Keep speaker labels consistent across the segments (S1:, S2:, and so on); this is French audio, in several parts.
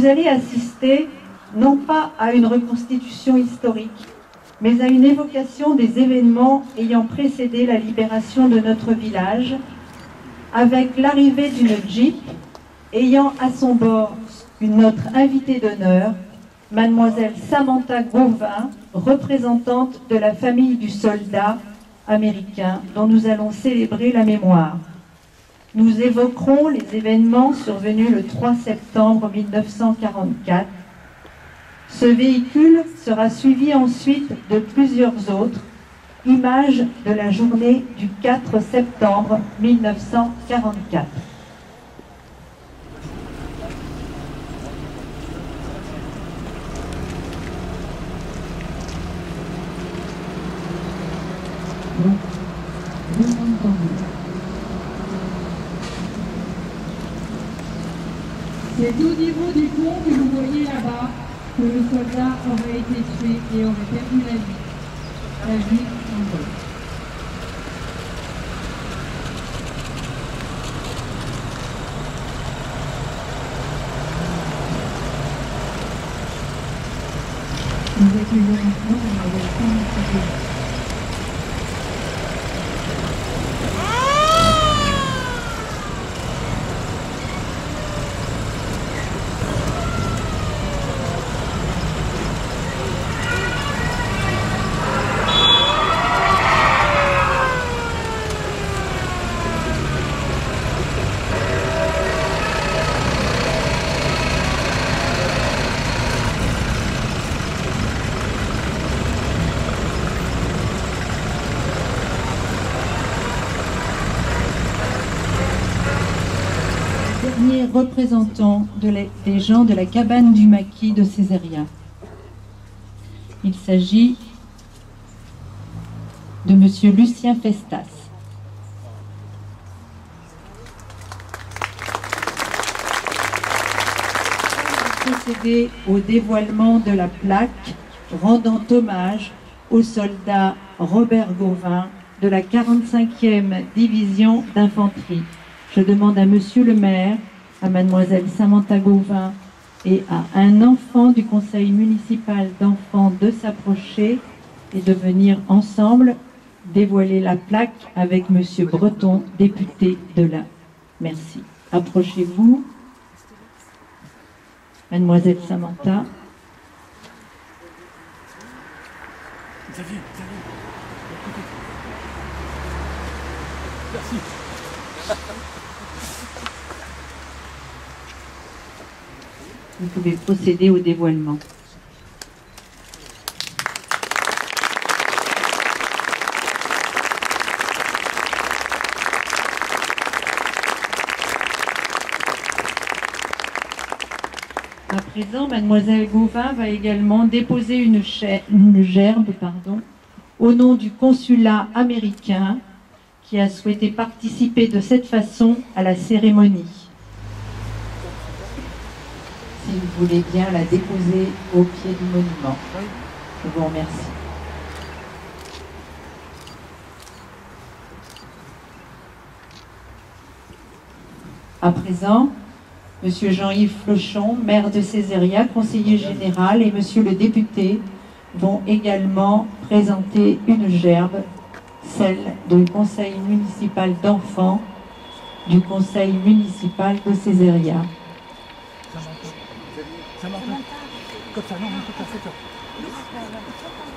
S1: Vous allez assister non pas à une reconstitution historique, mais à une évocation des événements ayant précédé la libération de notre village, avec l'arrivée d'une Jeep ayant à son bord une autre invitée d'honneur, mademoiselle Samantha Gauvin, représentante de la famille du soldat américain dont nous allons célébrer la mémoire. Nous évoquerons les événements survenus le 3 septembre 1944 ce véhicule sera suivi ensuite de plusieurs autres, images de la journée du 4 septembre 1944.
S2: C'est au niveau du pont que vous voyez là-bas que le soldat aurait été tué et aurait perdu la vie. La vie en vol. Nous accueillons maintenant Mademoiselle Fanny
S1: représentant des gens de la cabane du maquis de Césaria. Il s'agit de Monsieur Lucien Festas. Procéder au dévoilement de la plaque rendant hommage au soldat Robert Gauvin de la 45e division d'infanterie. Je demande à Monsieur le maire à mademoiselle Samantha Gauvin et à un enfant du conseil municipal d'enfants de s'approcher et de venir ensemble dévoiler la plaque avec monsieur Breton, député de l'Ain. Merci. Approchez-vous. Mademoiselle Samantha. Merci. Vous pouvez procéder au dévoilement. À présent, mademoiselle Gauvin va également déposer une, une gerbe pardon, au nom du consulat américain qui a souhaité participer de cette façon à la cérémonie si vous voulez bien la déposer au pied du monument. Je vous remercie. À présent, Monsieur Jean-Yves Flochon, maire de Césaria, conseiller général, et Monsieur le député vont également présenter une gerbe, celle du conseil municipal d'enfants du conseil municipal de Césaria. Samantha. Comme ça, non, non, tout à fait.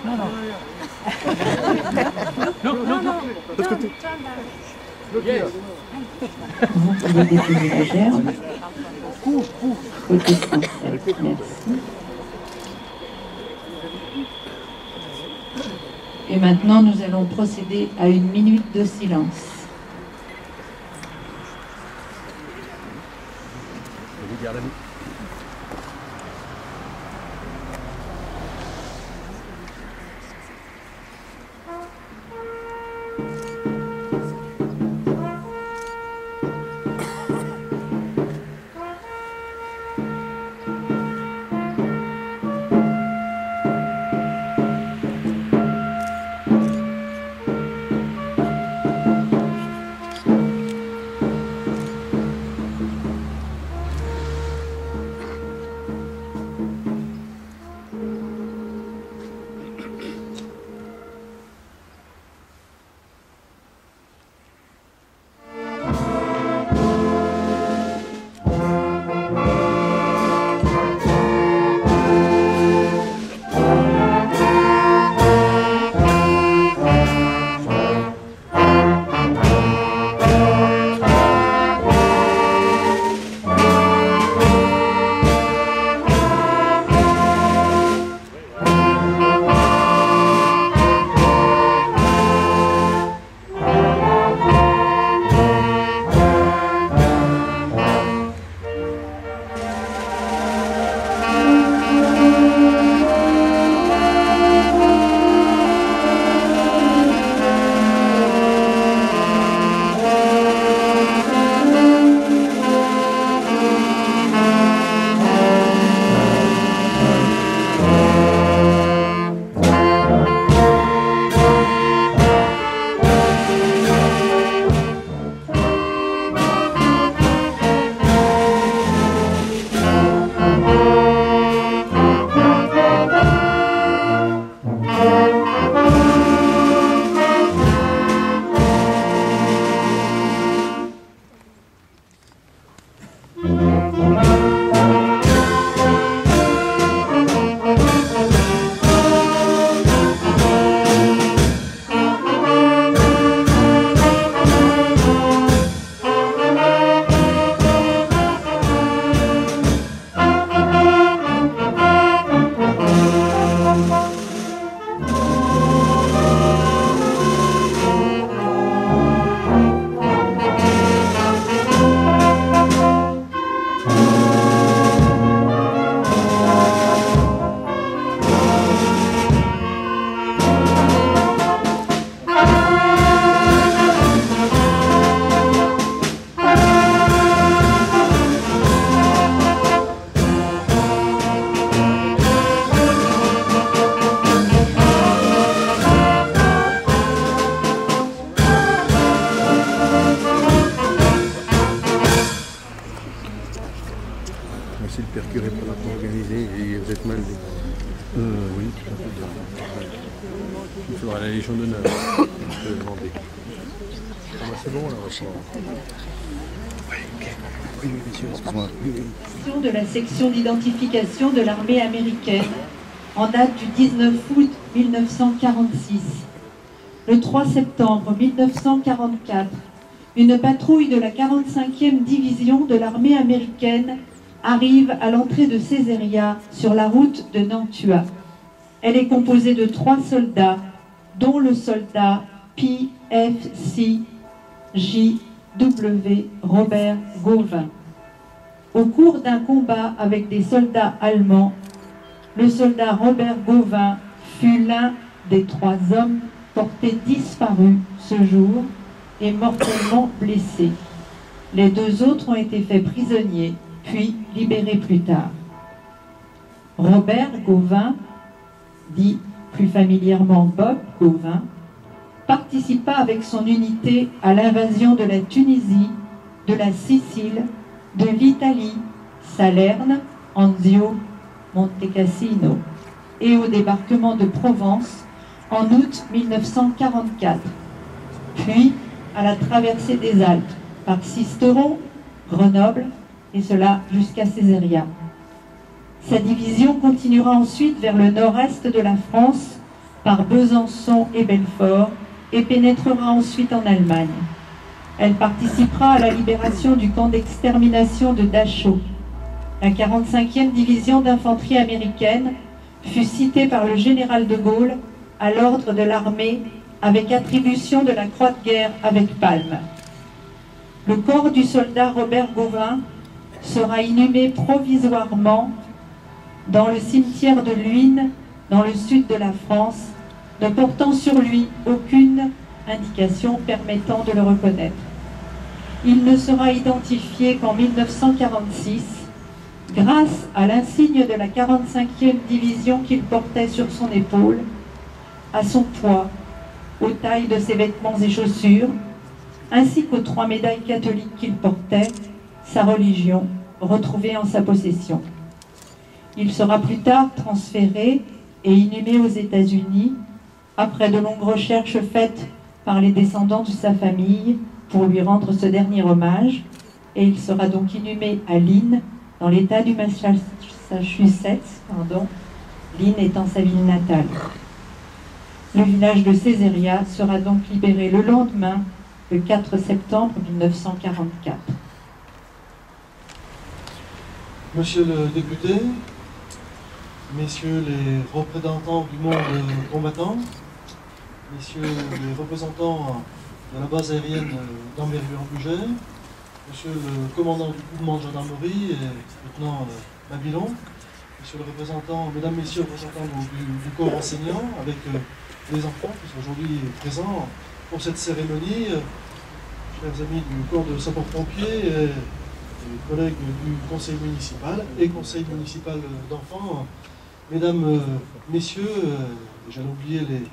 S1: Non, non. Non, non, non. L'autre côté. Yes. Vous pouvez déposer la gerbe. Cours, cours. Côté français. Merci. Et maintenant, nous allons procéder à une minute de silence. Je section d'identification de l'armée américaine en date du 19 août 1946. Le 3 septembre 1944, une patrouille de la 45e division de l'armée américaine arrive à l'entrée de Césaria sur la route de Nantua. Elle est composée de trois soldats, dont le soldat PFC J.W. Robert Gauvin. Au cours d'un combat avec des soldats allemands, le soldat Robert Gauvin fut l'un des trois hommes portés disparus ce jour et mortellement blessés. Les deux autres ont été faits prisonniers, puis libérés plus tard. Robert Gauvin, dit plus familièrement Bob Gauvin, participa avec son unité à l'invasion de la Tunisie, de la Sicile, de l'Italie, Salerne, Anzio, Monte Cassino et au débarquement de Provence en août 1944, puis à la traversée des Alpes par Sisteron, Grenoble et cela jusqu'à Césaria. Sa division continuera ensuite vers le nord-est de la France par Besançon et Belfort et pénétrera ensuite en Allemagne. Elle participera à la libération du camp d'extermination de Dachau. La 45e division d'infanterie américaine fut citée par le général de Gaulle à l'ordre de l'armée avec attribution de la croix de guerre avec palme. Le corps du soldat Robert Gauvin sera inhumé provisoirement dans le cimetière de Luynes, dans le sud de la France, ne portant sur lui aucune indication permettant de le reconnaître. Il ne sera identifié qu'en 1946 grâce à l'insigne de la 45e division qu'il portait sur son épaule, à son poids, aux tailles de ses vêtements et chaussures, ainsi qu'aux trois médailles catholiques qu'il portait, sa religion retrouvée en sa possession. Il sera plus tard transféré et inhumé aux États-Unis après de longues recherches faites par les descendants de sa famille pour lui rendre ce dernier hommage, et il sera donc inhumé à Lynn, dans l'état du Massachusetts, pardon, Lynn étant sa ville natale. Le village de Césaria sera donc libéré le lendemain, le 4 septembre 1944.
S3: Monsieur le député, messieurs les représentants du monde combattant, messieurs les représentants de la base aérienne d'Amberieu-en-Bugey, monsieur le commandant du commandement de gendarmerie et lieutenant euh, Babylon, monsieur le représentant, mesdames, messieurs, représentants du, corps enseignant, avec euh, les enfants qui sont aujourd'hui présents pour cette cérémonie, euh, chers amis du corps de sapeurs-pompiers, et, collègues du conseil municipal et conseil municipal d'enfants, mesdames, messieurs, j'allais oublier les,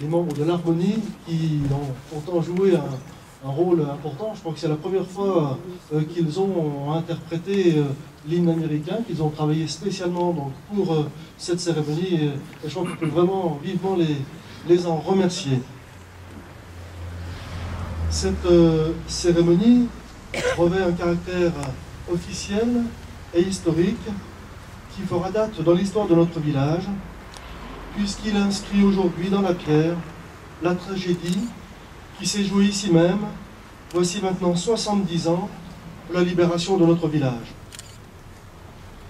S3: les membres de l'harmonie qui ont pourtant joué un, rôle important. Je crois que c'est la première fois euh, qu'ils ont interprété euh, l'hymne américain, qu'ils ont travaillé spécialement pour euh, cette cérémonie. Et, je crois qu'on peut vraiment vivement les, les en remercier. Cette cérémonie revêt un caractère officiel et historique qui fera date dans l'histoire de notre village puisqu'il inscrit aujourd'hui dans la pierre la tragédie qui s'est jouée ici même, voici maintenant 70 ans, la libération de notre village.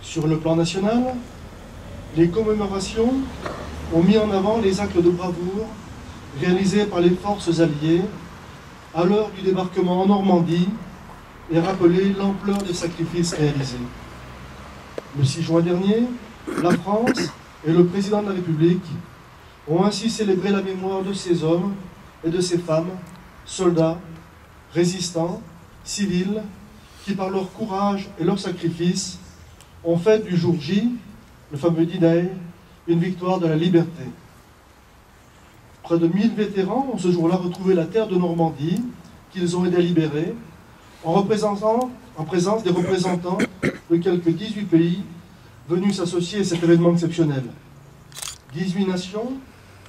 S3: Sur le plan national, les commémorations ont mis en avant les actes de bravoure réalisés par les forces alliées à l'heure du débarquement en Normandie et rappelé l'ampleur des sacrifices réalisés. Le 6 juin dernier, la France et le président de la République ont ainsi célébré la mémoire de ces hommes et de ces femmes, soldats, résistants, civils, qui par leur courage et leur sacrifice ont fait du jour J, le fameux D-Day, une victoire de la liberté. Près de 1000 vétérans ont ce jour-là retrouvé la terre de Normandie qu'ils ont aidé à libérer, en, représentant, en présence des représentants de quelques 18 pays venus s'associer à cet événement exceptionnel. 18 nations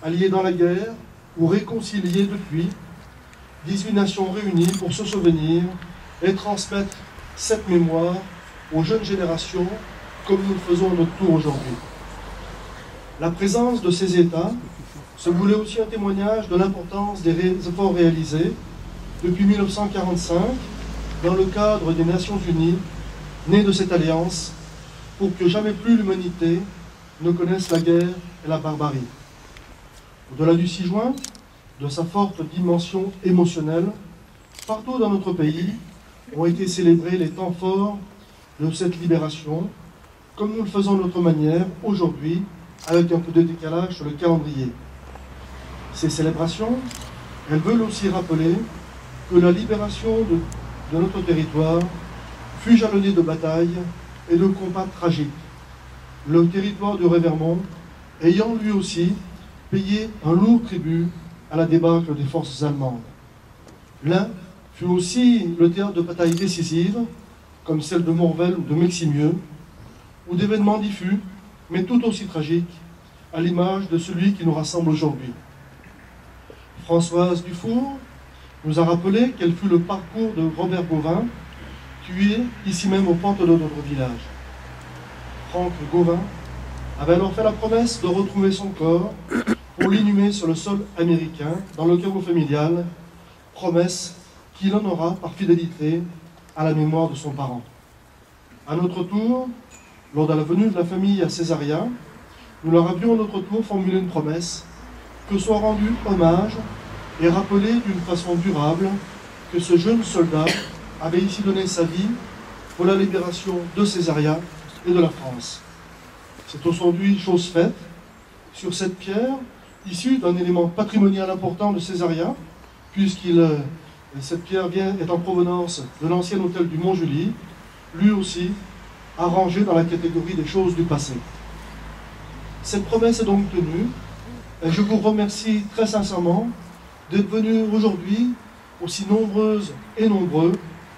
S3: alliées dans la guerre ou réconciliées depuis, 18 nations réunies pour se souvenir et transmettre cette mémoire aux jeunes générations comme nous le faisons à notre tour aujourd'hui. La présence de ces États se voulait aussi un témoignage de l'importance des efforts réalisés depuis 1945 dans le cadre des Nations Unies, nées de cette alliance, pour que jamais plus l'humanité ne connaisse la guerre et la barbarie. Au-delà du 6 juin, de sa forte dimension émotionnelle, partout dans notre pays ont été célébrés les temps forts de cette libération, comme nous le faisons de notre manière aujourd'hui, avec un peu de décalage sur le calendrier. Ces célébrations, elles veulent aussi rappeler que la libération de, de notre territoire fut jalonnée de batailles et de combats tragiques. Le territoire du Révermont ayant lui aussi payé un lourd tribut à la débâcle des forces allemandes. L'un fut aussi le théâtre de batailles décisives, comme celle de Morvel ou de Meximieux, ou d'événements diffus, mais tout aussi tragiques, à l'image de celui qui nous rassemble aujourd'hui. Françoise Dufour nous a rappelé quel fut le parcours de Robert Gauvin, tué ici même aux portes de notre village. Franck Gauvin avait alors fait la promesse de retrouver son corps pour l'inhumer sur le sol américain, dans le caveau familial, promesse qu'il honora par fidélité à la mémoire de son parent. À notre tour, lors de la venue de la famille à Césaria, nous leur avions à notre tour formulé une promesse que soit rendu hommage et rappelé d'une façon durable que ce jeune soldat avait ici donné sa vie pour la libération de Césaria et de la France. C'est aujourd'hui chose faite. Sur cette pierre, issue d'un élément patrimonial important de Césaria, puisqu'il euh, cette pierre est en provenance de l'ancien hôtel du Mont-Julie, lui aussi arrangé dans la catégorie des choses du passé. Cette promesse est donc tenue, et je vous remercie très sincèrement d'être venus aujourd'hui, aussi nombreuses et nombreux,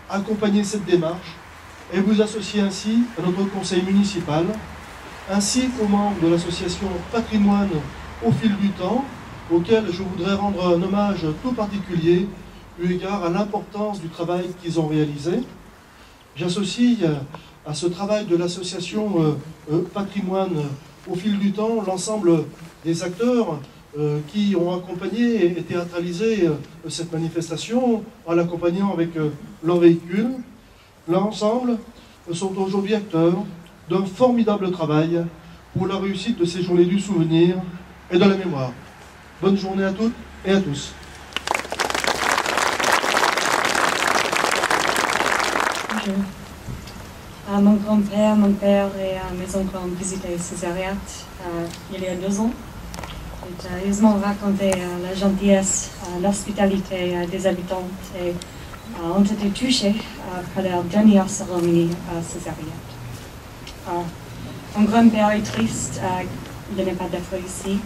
S3: accompagner cette démarche et vous associer ainsi à notre conseil municipal, ainsi qu'aux membres de l'association Patrimoine au fil du temps, auquel je voudrais rendre un hommage tout particulier eu égard à l'importance du travail qu'ils ont réalisé. J'associe euh, à ce travail de l'association euh, euh, Patrimoine au fil du temps l'ensemble des acteurs qui ont accompagné et théâtralisé cette manifestation en l'accompagnant avec leur véhicule. L'ensemble sont aujourd'hui acteurs d'un formidable travail pour la réussite de ces journées du souvenir et de la mémoire. Bonne journée à toutes et à tous.
S4: Euh, mon grand-père, mon père et euh, mes oncles ont visité Césariat euh, il y a deux ans. Ils m'ont raconté la gentillesse, l'hospitalité des habitants et ont été touchés par leur dernière cérémonie à Césariat. mon grand-père est triste de ne pas être ici.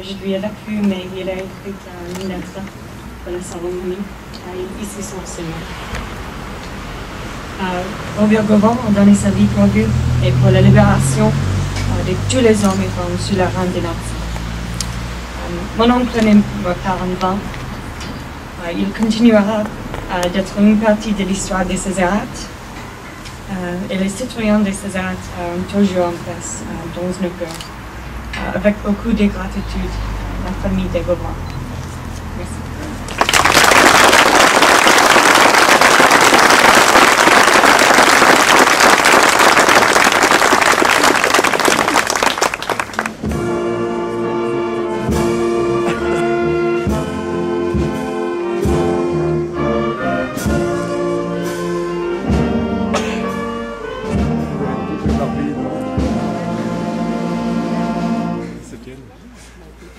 S4: Je lui ai vécu, mais il a écrit une lettre pour la cérémonie ici sur ce Robert Gauvin a donné sa vie pour Dieu et pour la libération euh, de tous les hommes et femmes sous la reine des nazis. Euh, mon oncle n'est pas en. Euh, il continuera d'être une partie de l'histoire des Césarates. et les citoyens des Césarates ont toujours en place dans nos cœurs, avec beaucoup de gratitude, la famille des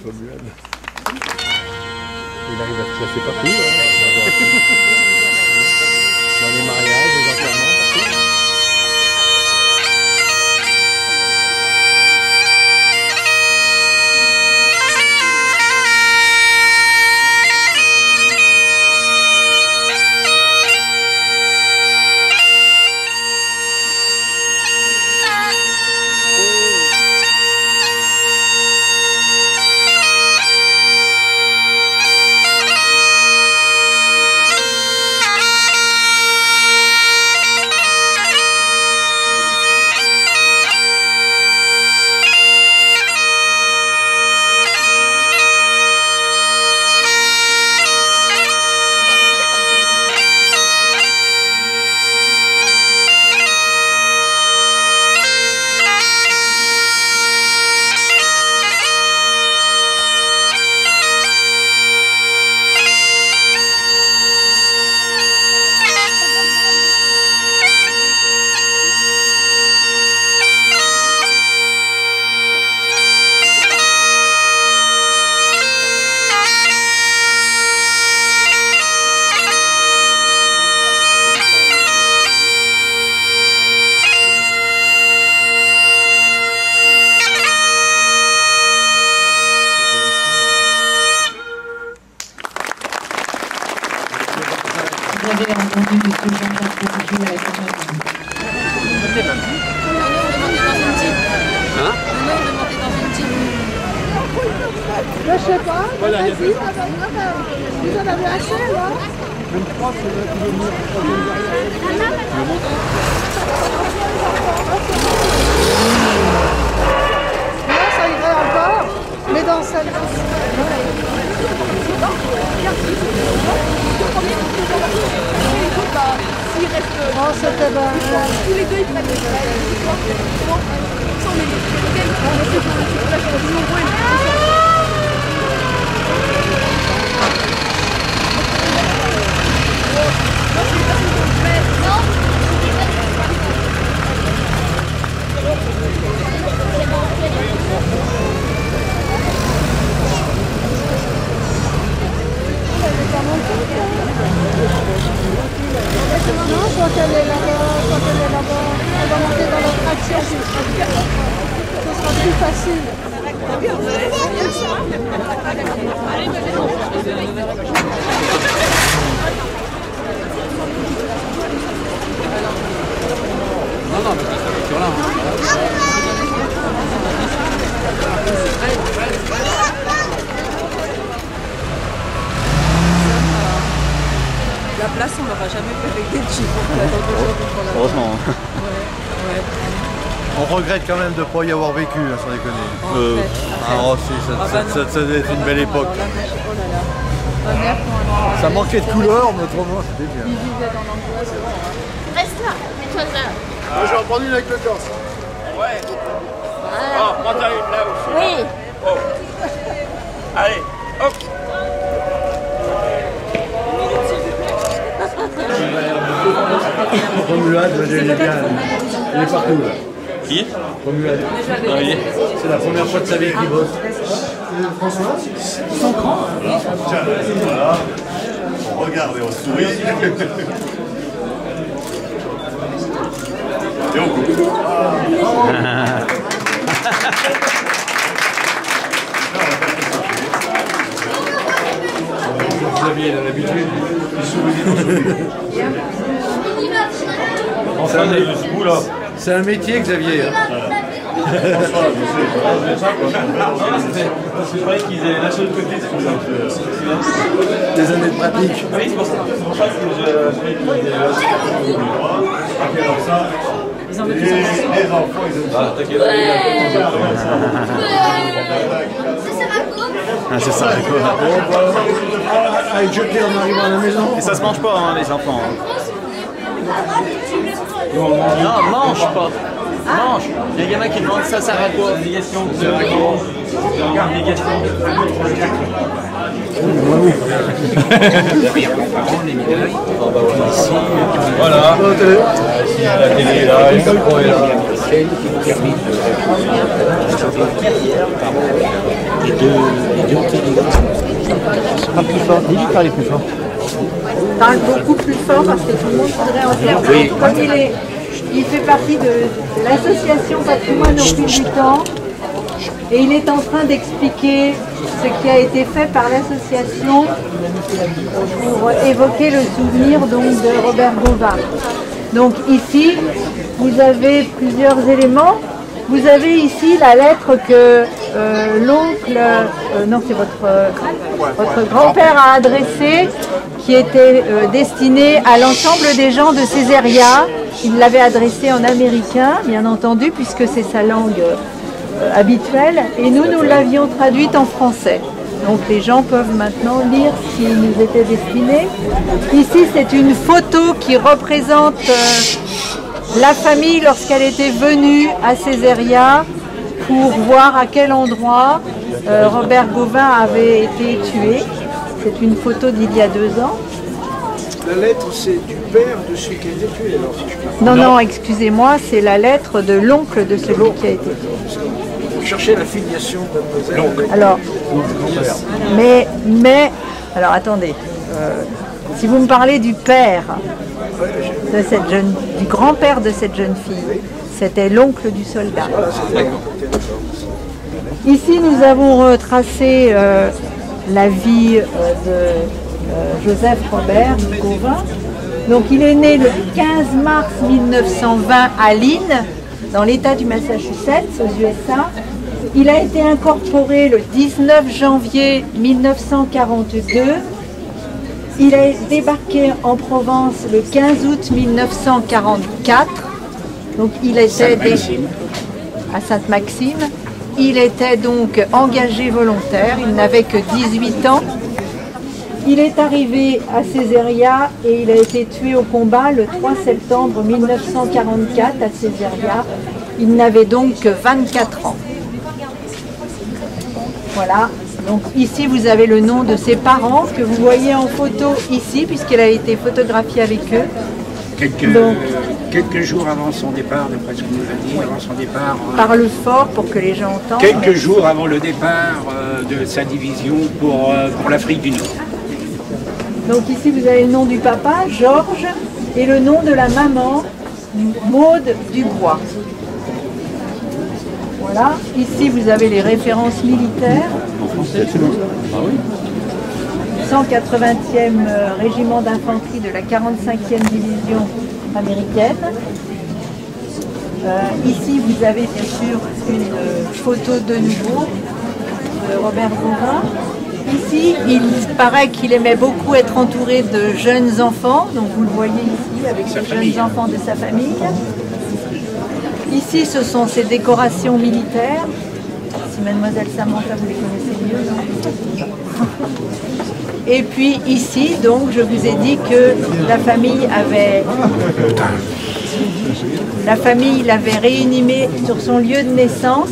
S4: Romuald.
S5: Il
S1: arrive à se placer
S6: partout. Hein, dans les mariages, les enterrements, partout. Vous en avez assez là Là, ça irait encore, mais dans celle-là. Oh, c'était bon. Tous les deux, ils prennent quand elle est là-bas, quand elle est là-bas, elle va monter dans la traction. Ce sera plus facile.
S7: La place, on l'aura jamais avec la
S8: Heureusement.
S7: Ouais.
S5: On regrette quand même de ne pas y avoir vécu, hein, sans déconner.
S8: Euh,
S5: Ah, oh, si, ça,
S7: Ah
S5: ça,
S7: bah non.
S5: ça- ça devait être une belle époque.
S7: Là, oh là là.
S5: Ça manquait de couleur, mais autrement, c'était bien.
S7: l'angoisse.
S6: Reste là, mets-toi là.
S3: Moi, je vais en prendre une avec le torse.
S6: Oui.
S5: Romuald, je l'aime bien. Il est partout là.
S8: Qui
S5: Romuald.
S8: Ah oui.
S5: C'est la première fois de sa vie qu'il bosse.
S9: Regardez, on sourit. Et on coupe.
S5: Xavier, il a l'habitude. Il sourit, il sourit. Enfin, là. C'est un métier, Xavier.
S8: C'est vrai qu'ils avaient lâché le côté.
S5: Des années de pratique.
S8: Oui, c'est pour ça. Que je.
S9: Alors ça, les, les enfants, ils aiment ça.
S8: Ah. Ah, c'est ça, c'est quoi
S5: À être jeté en arrivant à la maison.
S8: Et ça se mange pas, hein, les enfants. Non, mange pas. Mange. Il y a un gamin qui demande ça, ça à quoi Négation. Négation. Voilà. La télé est là, le est là.
S1: Parle beaucoup plus fort parce que tout le monde voudrait en faire. Comme il, est, il fait partie de, l'association Patrimoine au fil du temps et il est en train d'expliquer ce qui a été fait par l'association pour évoquer le souvenir donc, de Robert Gauvin. Donc ici, vous avez plusieurs éléments. Vous avez ici la lettre que euh, l'oncle, euh, non c'est votre, euh, votre grand-père a adressée, qui était destinée à l'ensemble des gens de Césaria. Il l'avait adressée en américain, bien entendu, puisque c'est sa langue habituelle. Et nous, nous l'avions traduite en français. Donc les gens peuvent maintenant lire ce qui nous était destiné. Ici, c'est une photo qui représente la famille lorsqu'elle était venue à Césaria pour voir à quel endroit euh, Robert Gauvin avait été tué. C'est une photo d'il y a deux ans.
S10: La lettre, c'est du père de celui qui a été tué, alors si je peux.
S1: Non, non, excusez-moi, c'est la lettre de l'oncle de celui qui a été tué.
S10: Vous cherchez la filiation de mademoiselle.
S1: Alors, mais, mais, alors attendez, euh, si vous me parlez du père de cette jeune, du grand-père de cette jeune fille, c'était l'oncle du soldat. Ici, nous avons retracé euh, la vie euh, de euh, Joseph Robert Gauvin. Donc, il est né le 15 mars 1920 à Lynn, dans l'État du Massachusetts, aux USA. Il a été incorporé le 19 janvier 1942. Il a débarqué en Provence le 15 août 1944. Donc il était à Sainte-Maxime. Il était donc engagé volontaire, il n'avait que 18 ans. Il est arrivé à Césaria et il a été tué au combat le 3 septembre 1944 à Césaria. Il n'avait donc que 24 ans. Voilà. Donc ici vous avez le nom de ses parents que vous voyez en photo ici puisqu'il a été photographié avec eux.
S10: Quelques, quelques jours avant son départ, d'après ce qu'on nous a dit, avant son départ. euh,
S1: Parle fort pour que les gens entendent.
S10: quelques jours avant le départ euh, de sa division pour, euh, pour l'Afrique du Nord.
S1: Donc ici vous avez le nom du papa, Georges, et le nom de la maman, Maude Dubois. Voilà, ici vous avez les références militaires. 180e euh, régiment d'infanterie de la 45e division américaine. Euh, ici vous avez bien sûr une euh, photo de nouveau de Robert Bovin. Ici, il paraît qu'il aimait beaucoup être entouré de jeunes enfants, donc vous le voyez ici avec les jeunes enfants de sa famille. Ici, ce sont ses décorations militaires. Si mademoiselle Samantha, vous les connaissez mieux. non Et puis ici, donc, je vous ai dit que la famille avait la famille l'avait réinhumé sur son lieu de naissance.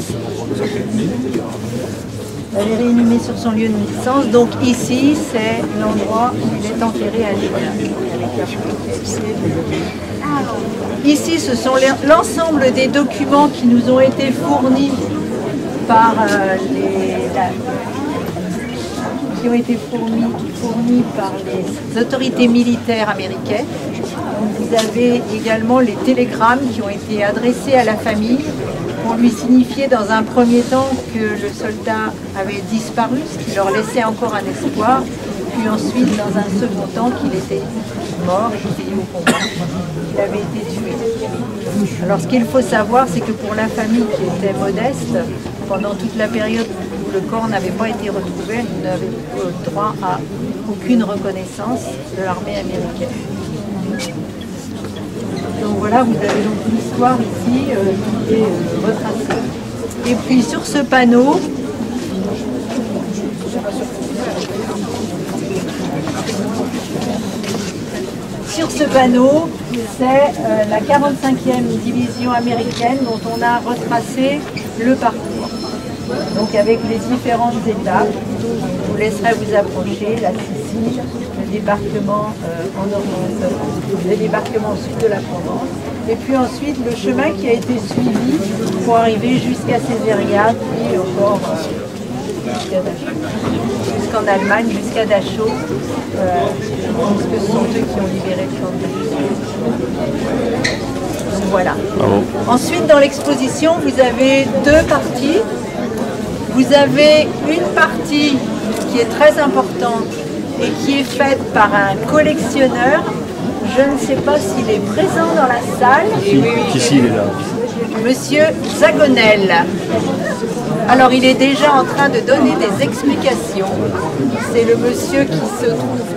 S1: Elle est sur son lieu de naissance. Donc ici, c'est l'endroit où il est enterré à Lille. Ici, ce sont l'ensemble des documents qui nous ont été fournis par euh, les, qui ont été fournis, par les autorités militaires américaines. Vous avez également les télégrammes qui ont été adressés à la famille pour lui signifier dans un premier temps que le soldat avait disparu, ce qui leur laissait encore un espoir, puis ensuite dans un second temps qu'il était mort et qu'il était au combat, qu'il avait été tué. Alors ce qu'il faut savoir, c'est que pour la famille qui était modeste, pendant toute la période le corps n'avait pas été retrouvé, elle n'avait droit à aucune reconnaissance de l'armée américaine. Donc voilà, vous avez donc l'histoire ici euh, qui est euh, retracée. Et puis sur ce panneau, sur ce panneau, c'est euh, la 45e division américaine dont on a retracé le parcours. Donc avec les différentes étapes, je vous laisserai vous approcher, la Sicile, le débarquement euh, en Normandie, le débarquement au sud de la Provence, et puis ensuite le chemin qui a été suivi pour arriver jusqu'à Césaria, puis encore euh, jusqu'à Dachau. jusqu'en Allemagne, jusqu'à Dachau. Euh, je pense que ce sont eux qui ont libéré le camp de Dachau. Donc voilà. Ensuite, dans l'exposition, vous avez deux parties. Vous avez une partie qui est très importante et qui est faite par un collectionneur. Je ne sais pas s'il est présent dans la salle.
S5: Il est là.
S1: Monsieur Zagonel. Alors il est déjà en train de donner des explications. C'est le monsieur qui se trouve